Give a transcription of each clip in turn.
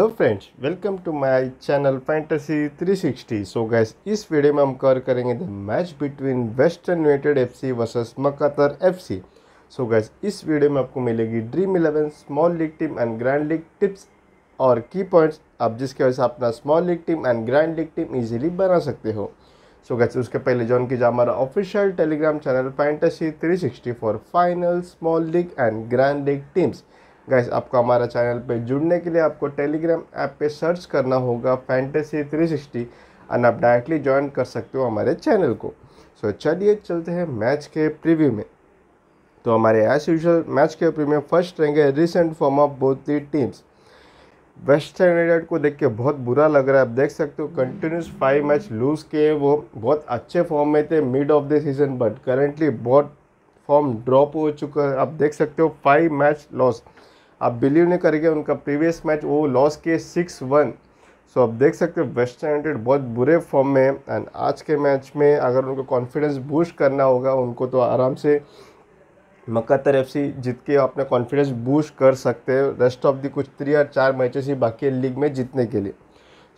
Hello friends welcome to my channel Fantasy 360 so guys इस video में हम cover करेंगे the match between Western United FC versus Macarthur FC so guys इस video में आपको मिलेगी Dream Eleven small league team and grand league tips और की पॉइंट्स आप जिसकी वजह से अपना small league team and grand league टीम इजीली बना सकते हो। सो so गैस उसके पहले जॉन कीजिए हमारा official Telegram channel Fantasy 360 for final small league and grand league teams guys आपको हमारा चैनल पे जुड़ने के लिए आपको टेलीग्राम ऐप पे सर्च करना होगा फैंटेसी 360 एंड आप डायरेक्टली ज्वाइन कर सकते हो हमारे चैनल को। सो so, चलिए चलते हैं मैच के प्रीव्यू में। तो हमारे एज यूजल मैच के प्रीव्यू में फ़र्स्ट रहेंगे recent form of both the teams West United को देख के बहुत बुरा लग रहा है आप देख सकते हो कंटिन्यूस फाइव मैच लूज़ किए वो। बहुत अच्छे फॉर्म में थे mid of the season but currently बहुत फॉर्म ड्रॉप हो चुका है। आप देख सकते हो फाइव मैच लॉस आप बिलीव नहीं करेंगे उनका प्रीवियस मैच वो लॉस किए सिक्स वन सो आप देख सकते हो वेस्ट यूनाइटेड बहुत बुरे फॉर्म में एंड आज के मैच में अगर उनको कॉन्फिडेंस बूस्ट करना होगा उनको तो आराम से मकतर एफ़ सी जीत के अपना कॉन्फिडेंस बूस्ट कर सकते हैं। रेस्ट ऑफ़ दी कुछ थ्री या चार मैचेस ही बाकी है लीग में जीतने के लिए।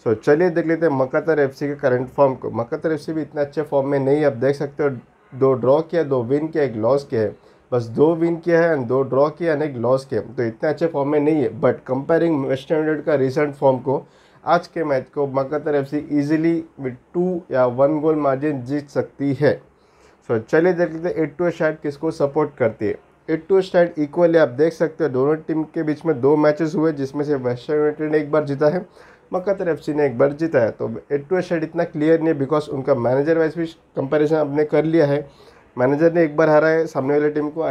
सो so, चलिए देख लेते हैं मकतर एफ़ सी के करंट फॉर्म को। मकतर एफ़ सी भी इतने अच्छे फॉर्म में नहीं आप देख सकते हो दो ड्रॉ किया दो विन किया एक लॉस किया है। बस दो विन किया है एंड दो ड्रॉ किया एंड एक लॉस किया तो इतने अच्छे फॉर्म में नहीं है बट कंपेयरिंग वेस्ट यूनाइटेड का रिसेंट फॉर्म को आज के मैच को Macarthur F C easily with two या वन गोल मार्जिन जीत सकती है। सो so, चलिए देख लेते हैं एट टू स्टार्ट किसको सपोर्ट करती है। एट टू स्टार्ट इक्वली आप देख सकते हो दोनों टीम के बीच में दो मैचेस हुए जिसमें से वेस्टर्न यूनाइटेड ने एक बार जीता है मकतर एफ़ ने एक बार जीता है। तो एट टू स्टार्ट इतना क्लियर नहीं है बिकॉज़ उनका मैनेजर वाइज भी कंपेरिजन आपने कर लिया है। मैनेजर ने एक बार हराया है सामने वाले टीम को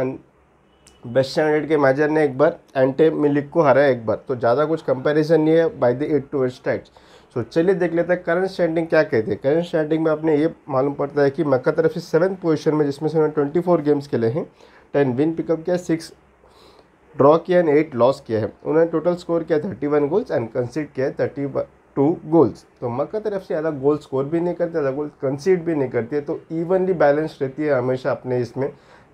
वेस्ट यूनाइटेड के मैनेजर ने एक बार एंटे मिलिक को हराया एक बार। तो ज़्यादा कुछ कंपैरिजन नहीं है by the head to start so चलिए देख लेते हैं करंट स्टैंडिंग क्या कहते हैं। करंट स्टैंडिंग में आपने ये मालूम पड़ता है कि मक्का तरफ़ से सेवन्थ पोजीशन में जिसमें से उन्होंने ट्वेंटी फोर गेम्स खेले हैं टेन विन पिकअप किया सिक्स ड्रॉ किया एंड एट लॉस किया है। उन्होंने टोटल स्कोर किया thirty one goals and concede किया है थर्टी टू गोल्स तो मक्का तरफ़ से ज़्यादा गोल स्कोर भी नहीं करते, ज़्यादा गोल कंसीड भी नहीं करती है तो इवनली बैलेंस रहती है हमेशा अपने इसमें।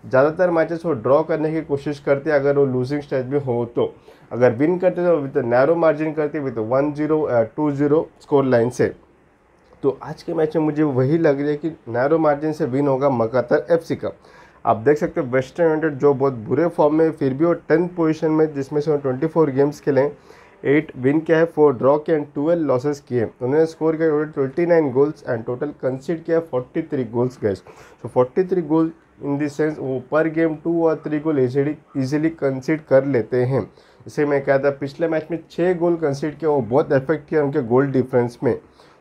ज़्यादातर मैचेस वो ड्रॉ करने की कोशिश करते हैं अगर वो लूजिंग स्टेज में हो तो। अगर विन करते तो विद नैरो मार्जिन करते with one zero two zero score line से। तो आज के मैच में मुझे वही लग रही है कि नैरो मार्जिन से विन होगा मकातर एफ़ सी का। आप देख सकते हो वेस्टर्न यूनाइटेड जो बहुत बुरे फॉर्म में फिर भी वो टेंथ पोजीशन में जिसमें से वो ट्वेंटी फोर गेम्स खेले एट विन किया है फोर ड्रॉ किया एंड ट्वेल्व लॉसेस किए उन्होंने स्कोर किया total twenty nine goals and total concede किया फोर्टी थ्री गोल्स गए so forty three goal in this sense वो पर गेम टू और three goal easily easily concede कर लेते हैं। जैसे मैं कहा था, पिछले मैच में छः गोल कंसीड किया, वो बहुत इफ़ेक्ट किया उनके गोल डिफरेंस में।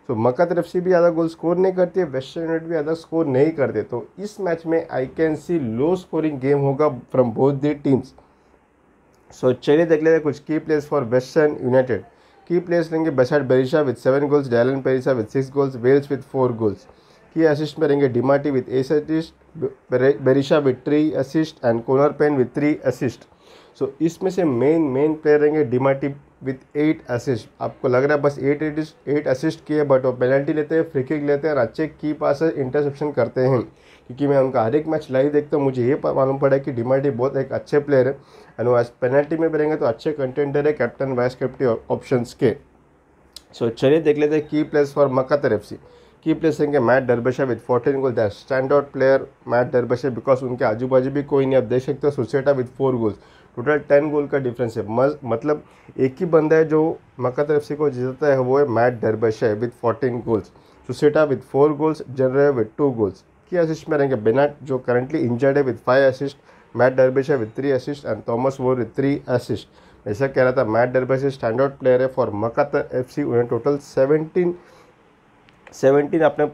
तो मक्का तरफ़ से भी ज़्यादा गोल स्कोर नहीं करती है वेस्टर्न यूनाइट भी ज़्यादा स्कोर नहीं करते। तो इस मैच में I can see low scoring game होगा from both the teams so चलिए देख लेते हैं कुछ key players for Western United key players रहेंगे Besart Berisha with seven goals Dylan Pierias with six goals Wales with four goals key assist में रहेंगे Diamanti with S assist Berisha with three assist and Connor Pain with three assist so इसमें से main main player रहेंगे डिमाटी with eight assist आपको लग रहा है बस एट एट एट असिस्ट किए बट वो पेनल्टी लेते हैं फ्री किक लेते हैं और अच्छे की पास इंटरसेप्शन करते हैं। क्योंकि मैं उनका हर एक मैच लाइव देखता हूँ, मुझे ये मालूम पड़ा है कि डिमाटी बहुत एक अच्छे प्लेयर है। एंड वो पेनल्टी में भी रहेंगे तो अच्छे कंटेंडर है कैप्टन वाइस कैप्टन ऑप्शन के। सो चलिए देख लेते हैं की प्लेस फॉर मक्का तरफ़ से की प्लेस रहेंगे Matt Derbyshire with fourteen goal that stand out player Matt Derbyshire because उनके आजू बाजू भी कोई नहीं। आप देख सकते हो Susaeta with four goals total ten goal का डिफरेंस है। मतलब एक ही बंदा है जो मक्का तरफ़ को जीतता है, वो है Matt Derbyshire with fourteen goals Susaeta with four goals general with two goals key assist में रहेंगे बेनाट जो करंटली इंजर्ड है with five assist Matt Derbyshire with three assist and Thomas Oar with three assist ऐसा कह रहा था Matt Derbyshire stand out player है for Macarthur F C उन्हें टोटल सेवनटीन सेवनटीन अपने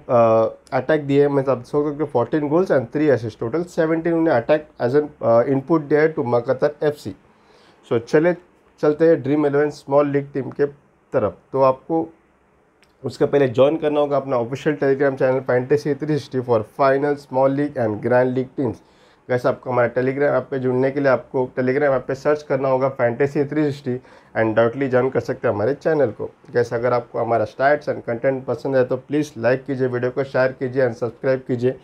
अटैक दिए मैं सब सो सकते fourteen goals and three assist total seventeen उन्हें अटैक एज एन इनपुट दिया है टू मकातर एफ़ सी सो चले चलते हैं Dream Eleven small league team के तरफ़ तो आपको उसके पहले ज्वाइन करना होगा अपना official Telegram channel Fantasy three sixty for final small league and grand league teams वैसे आपको हमारे टेलीग्राम ऐप पे जुड़ने के लिए आपको टेलीग्राम ऐप पे सर्च करना होगा फैंटेसी थ्री सिक्सटी एंड डाउटली ज्वाइन कर सकते हैं हमारे चैनल को। कैसे अगर आपको हमारा स्टार्ट एंड कंटेंट पसंद है तो प्लीज़ लाइक कीजिए वीडियो को शेयर कीजिए एंड सब्सक्राइब कीजिए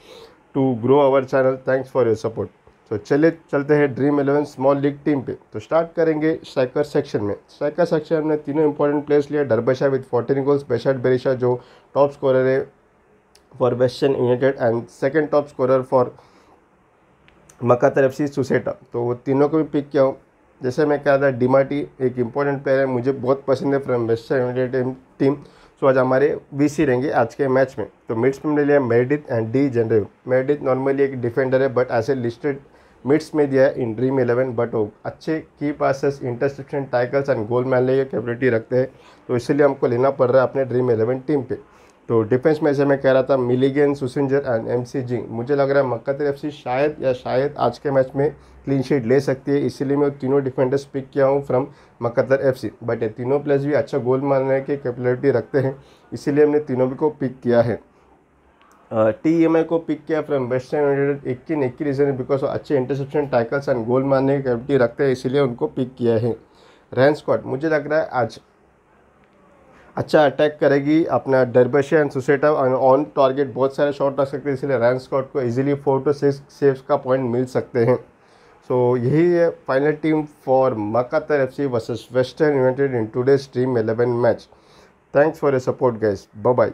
to grow our channel thanks for your support तो चलिए चलते हैं Dream Eleven small league team पे। तो स्टार्ट करेंगे स्ट्राइकर सेक्शन में। स्ट्राइकर सेक्शन में तीनों इंपॉर्टेंट प्लेयर्स लिए। Derbyshire with fourteen goals Besart Berisha जो टॉप स्कोरर है for Western United and second top scorer for Macarthur तरफ़ सी सुसेटा। तो वो तीनों को भी पिक किया हूँ। जैसे मैं कहा था डिमाटी एक इंपॉर्टेंट प्लेयर है, मुझे बहुत पसंद है from Western United team so आज हमारे वीसी रहेंगे आज के मैच में। तो मिड्स में हमने लिया मेडिथ एंड डी जनरेव मेडिथ नॉर्मली एक डिफेंडर है बट ऐसे लिस्टेड मिड्स में दिया है इन ड्रीम इलेवन बट वो अच्छे की passes interception tackles and goal मारने की कैपेबिलिटी रखते हैं। तो इसलिए हमको लेना पड़ रहा है अपने ड्रीम इलेवन टीम पे। तो डिफेंस में से मैं कह रहा था मिलीगन सुसिंजर एंड एम सी जिंग मुझे लग रहा है मक्का एफ़ शायद या शायद आज के मैच में क्लीन शीट ले सकती है, इसीलिए मैं तीनों डिफेंडर्स पिक किया हूँ from Macarthur F C but ये तीनों प्लेयर्स भी अच्छा गोल मारने की कैपेबिलिटी रखते हैं, इसीलिए हमने तीनों भी को पिक किया है। टी एम आई को पिक किया फ्रॉम वेस्टर्न यूनाइटेड एक की एक ही रीज़न है बिकॉज़ अच्छे इंटरसेप्शन टाइकल्स एंड गोल मारने की कैपेबिलिटी रखते हैं, इसीलिए उनको पिक किया है। रैन स्कॉट मुझे लग रहा है आज अच्छा अटैक करेगी अपना डरबशिया एंड सुसेटा ऑन टारगेट बहुत सारे शॉट रख सकते हैं इसलिए रैन स्कॉट को easily four two six saves का पॉइंट मिल सकते हैं। सो so, यही है final team for Macarthur F C versus Western United in today's team eleven match thanks for a support guys bye